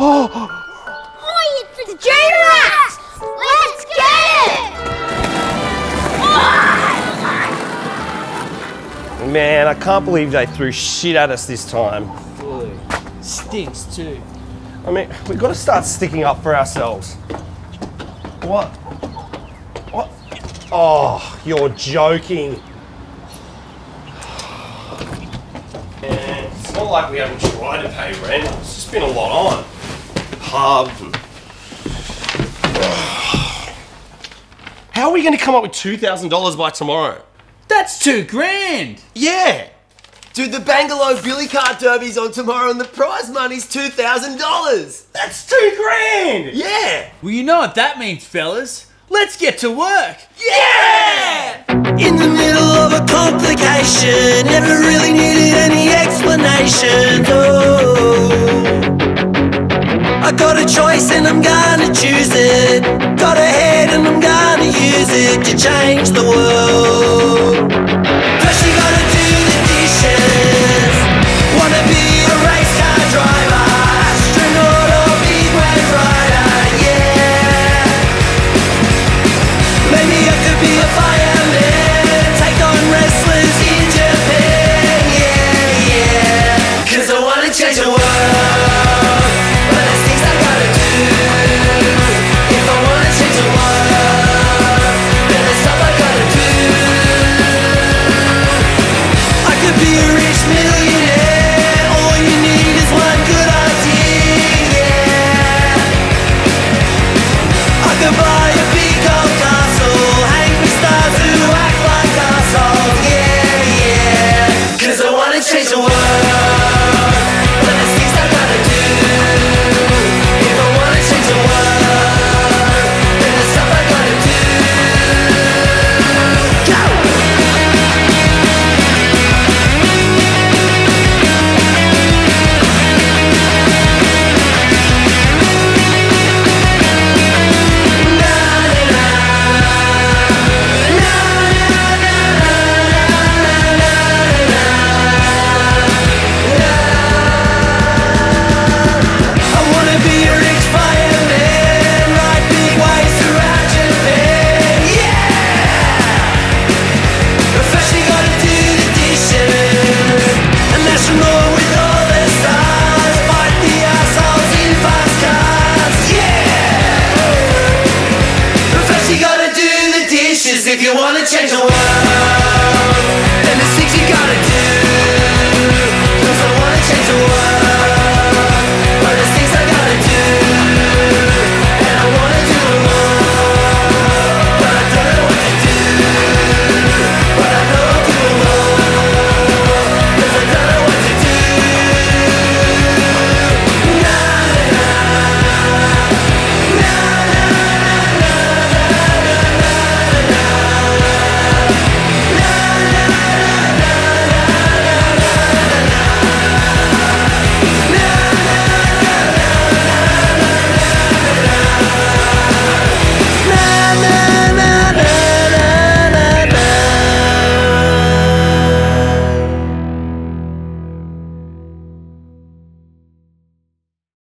Oh, it's a J-Max! Let's get it! Man, I can't believe they threw shit at us this time. Stinks too. I mean, we've got to start sticking up for ourselves. What? What? Oh, you're joking. It's not like we haven't tried to pay rent. It's just been a lot on. Pub. and- How are we going to come up with $2,000 by tomorrow? That's two grand! Yeah. Dude, the Bangalow Billy Cart Derby's on tomorrow and the prize money's $2,000. That's two grand. Yeah! Well, you know what that means, fellas. Let's get to work! Yeah! In the middle of a complication, never really needed any explanations. It to change the world. First you gotta do the dishes. Wanna be a race car driver, astronaut or big wave rider, yeah. Maybe I could be a fireman, take on wrestlers in Japan, yeah, yeah. Cause I wanna change the world, If you wanna change the world, then the things you gotta